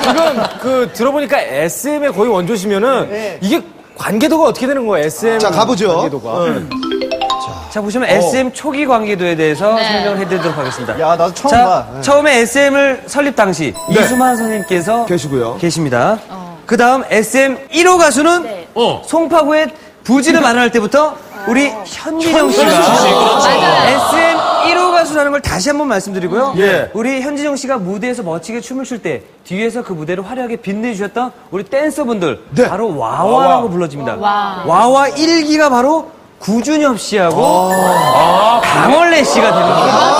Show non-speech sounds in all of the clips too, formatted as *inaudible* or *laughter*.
지금 그 들어보니까 SM의 거의 원조시면은 이게 관계도가 어떻게 되는 거예요? SM 자, 가보죠. 관계도가. 자 보시면 SM 초기 관계도에 대해서 네. 설명을 해드리도록 하겠습니다. 야, 나도 처음 자, 봐. 네. 처음에 SM을 설립 당시 이수만 선생님께서 계시고요. 계십니다. 그 다음 SM 1호 가수는 네. 송파구의 부지를 마련할 때부터 우리 현진영 씨가 맞아요. SM 1호 가수라는 걸 다시 한번 말씀드리고요. 예. 우리 현진영 씨가 무대에서 멋지게 춤을 출 때 뒤에서 그 무대를 화려하게 빛내주셨던 우리 댄서분들 네. 바로 와와라고 불러집니다. 와 와 1기가 바로 구준엽 씨하고 강원래 씨가 되는 거예요. 대박이다.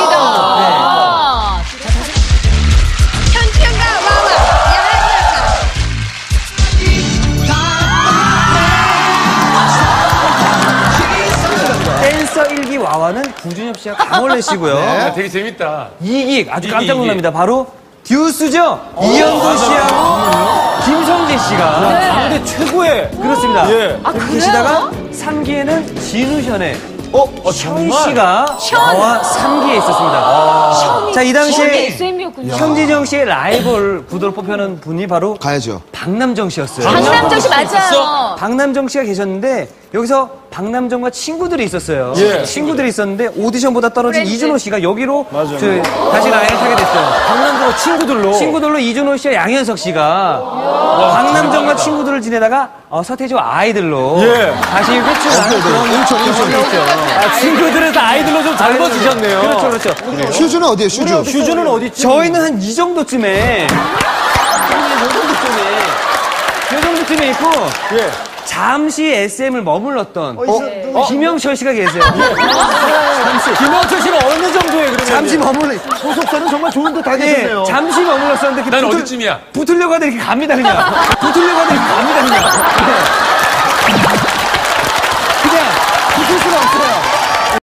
댄서 1기 와와는 구준엽 씨와 강원래 씨고요. *laughs* 네. 되게 재밌다. 2기 아주 깜짝 이기, 놀랍니다. 바로 듀스죠. 이현도 씨하고 김성재 씨가 근데 최고의 그렇습니다. 예. 그렇게 계시다가 3기에는 진우션의 어, 현 씨가 와와 3기에 있었습니다. 자, 이 당시에 SM이었군요. 현진영 씨의 라이벌 구도로 뽑혀는 분이 바로 가야죠. 박남정 씨였어요. 박남정 씨 맞아요. 박남정 씨가 계셨는데 여기서 박남정과 친구들이 있었어요. 예. 친구들이 있었는데 오디션 보다 떨어진 friends. 이주노 씨가 여기로 저, 다시 라인을 타게 됐어요. 박남정과 친구들로 친구들로 이주노 씨와 양현석 씨가 박남정과 친구들을 지내다가 어, 서태지와 아이들로 예. 다시 회춘하는 그런 일촌. 아, 친구들에서 아이들로 좀 젊어지셨네요. 그렇죠, 그렇죠. 슈주는 어디에요, 슈주? 슈주는 어디? 저희는 한 이 정도쯤에 이 정도쯤에 이 정도쯤에 있고 예. 잠시 SM을 머물렀던 어? 김영철 씨가 계세요. 김영철 씨는 어느 정도에 그러면 잠시 머물러 소속사는 정말 좋은 데다 예, 계셨네요. 잠시 머물렀었는데 난 붙을- 어디쯤이야? 붙으려고 하다 이렇게 갑니다 그냥. 붙으려고 하다 이렇게 갑니다 그냥.